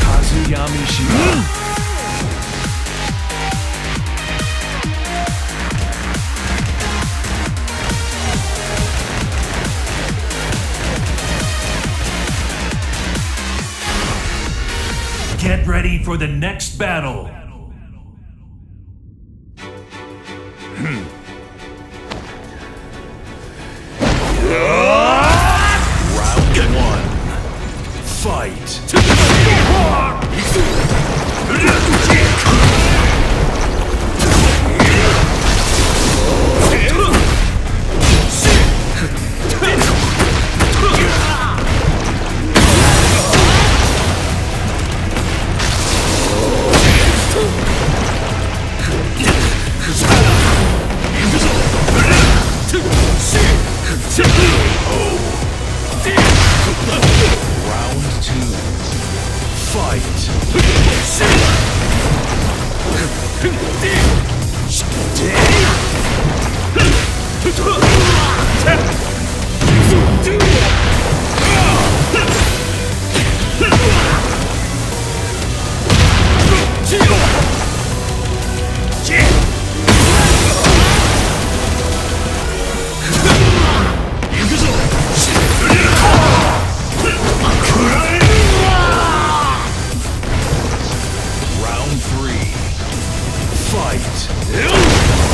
Kazuya Mishima. Get ready for the next battle. Round Two. Fight. Round Fight.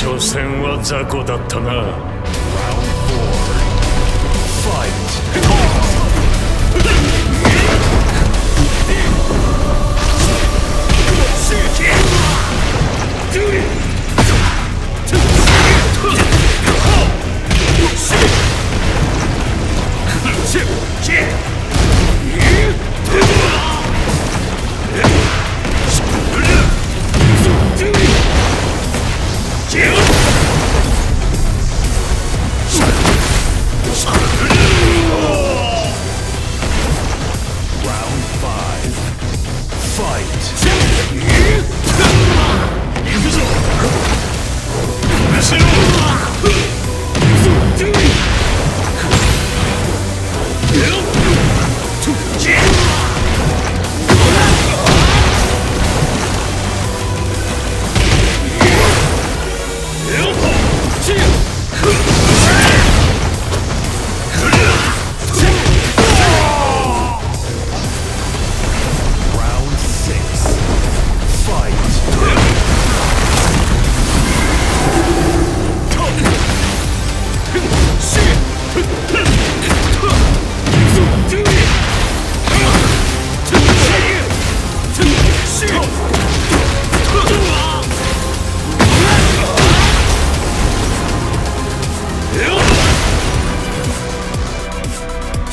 所詮は雑魚だったな。ファイト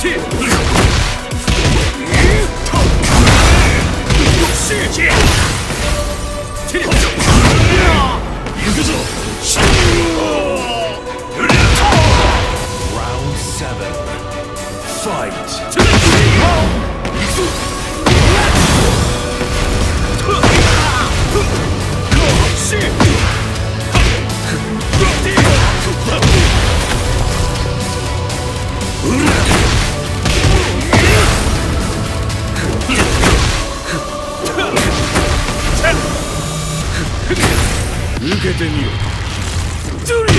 Молчи! 受けてみろジュリア！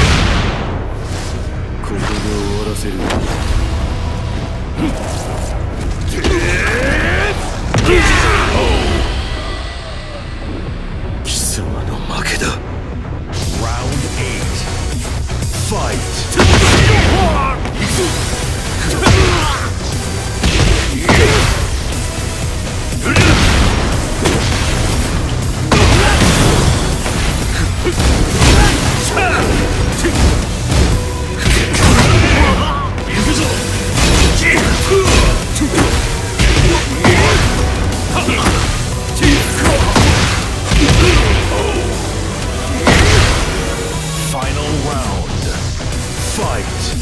ここで終わらせる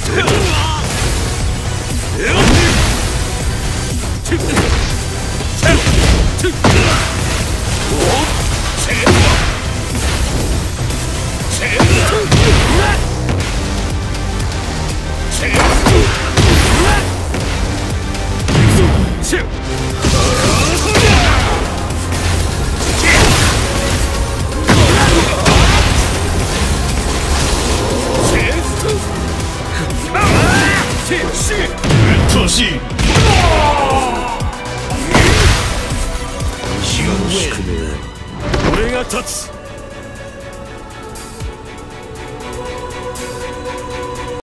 Hyah! し。俺が立つ